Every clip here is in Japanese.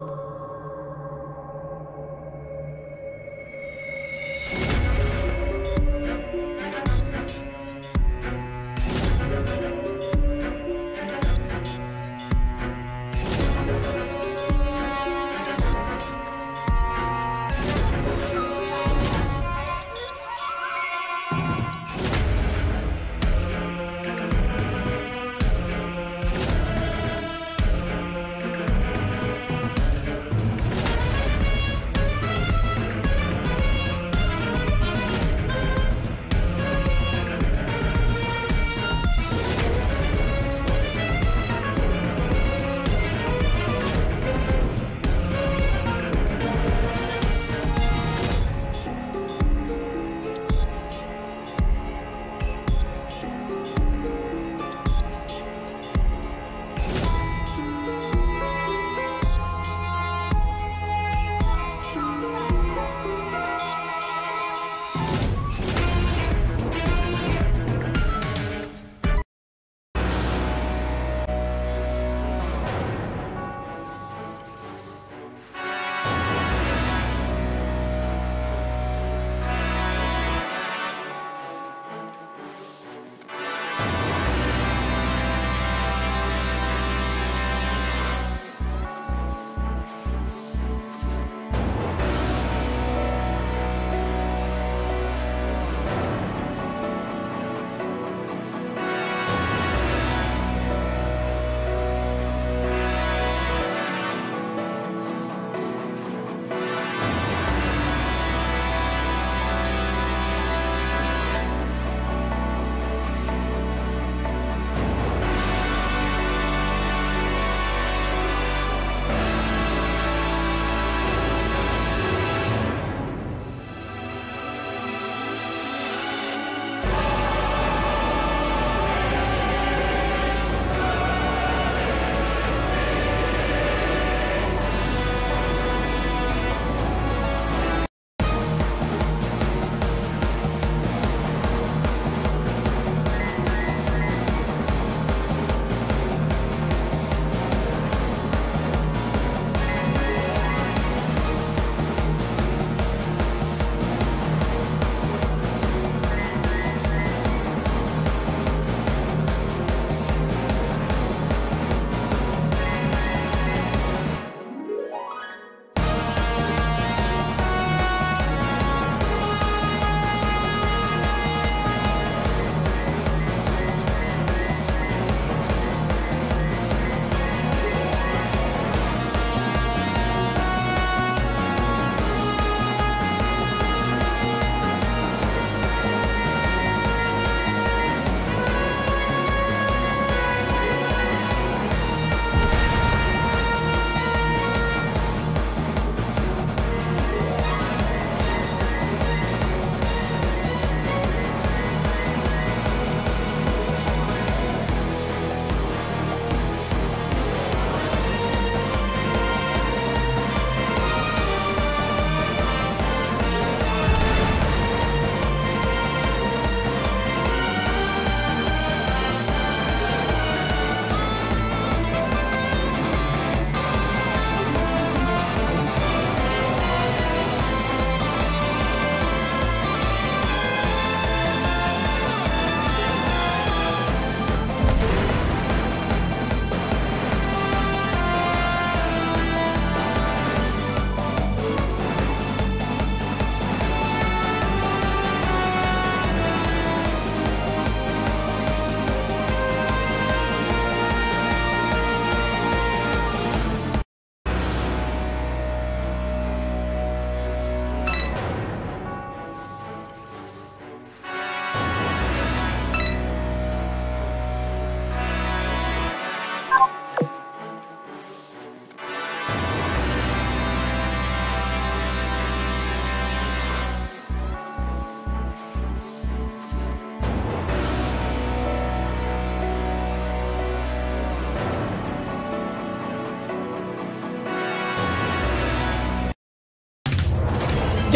you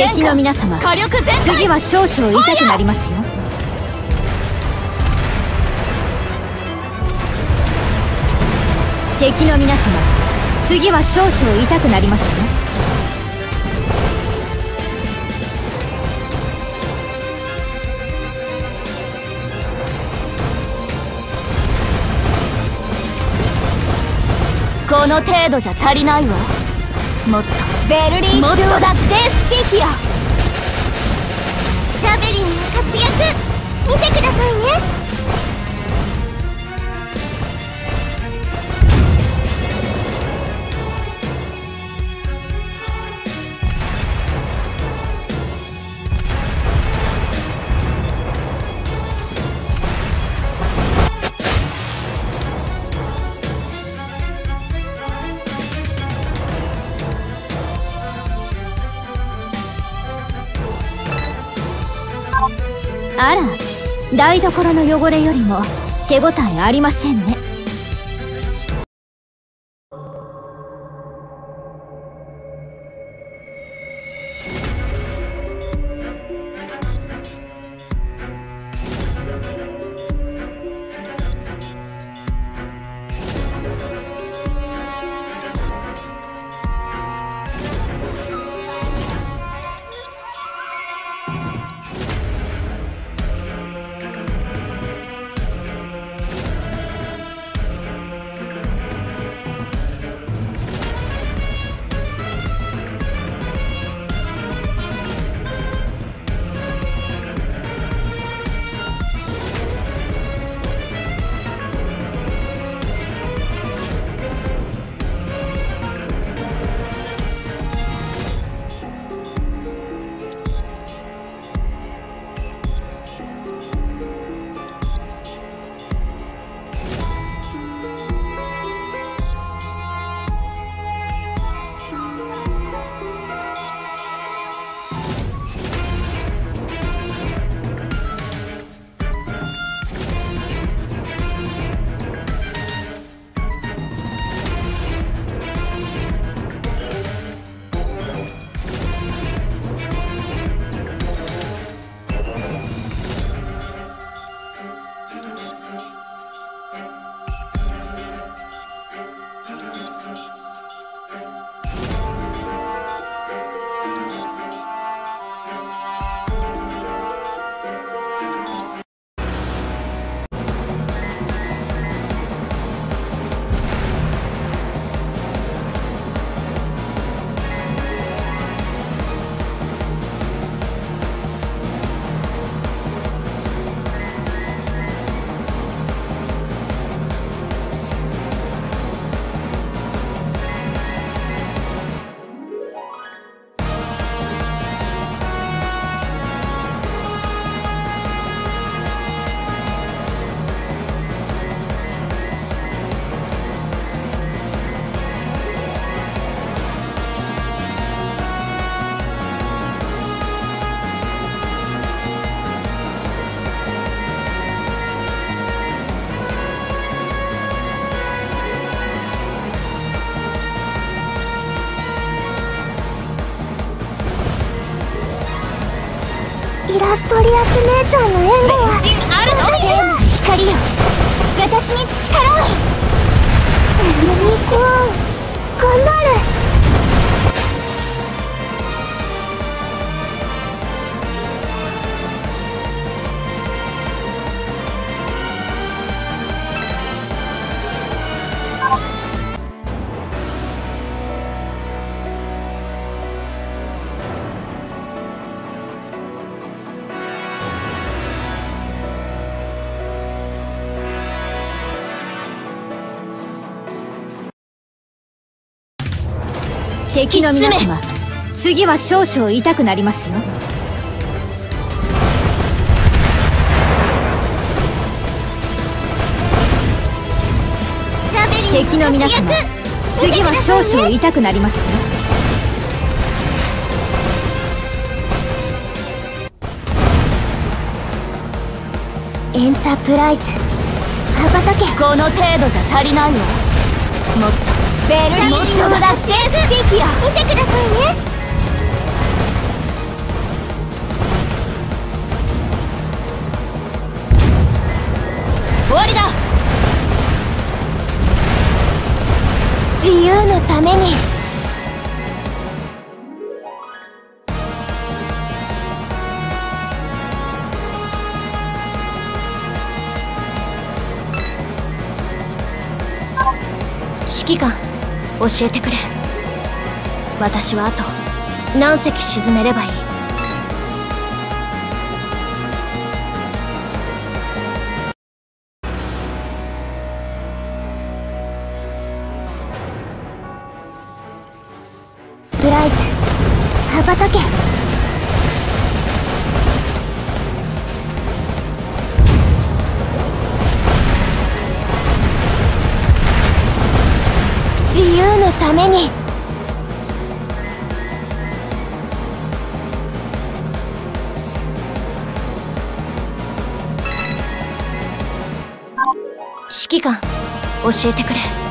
敵の皆様次は少々痛くなりますよ。敵の皆様次は少々痛くなりますよ。この程度じゃ足りないわもっと。ベルリン。もっとだデスピキアジャベリンの活躍。見てくださいね。台所の汚れよりも手応えありませんね。イラストリアス姉ちゃんの援護はあるの？私が光よ。私に力を。ユニコーン頑張る敵の皆様次は少々痛くなりますよ。敵の皆様次は少々痛くなりますよ。エンタープライズ。羽ばたけ。この程度じゃ足りないわ。もっと。ベルリンスピキア見てくださいね。終わりだ。自由のために。指揮官。教えてくれ。私はあと何隻沈めればいい。ブライズ羽ばたけ。ために。指揮官教えてくれ。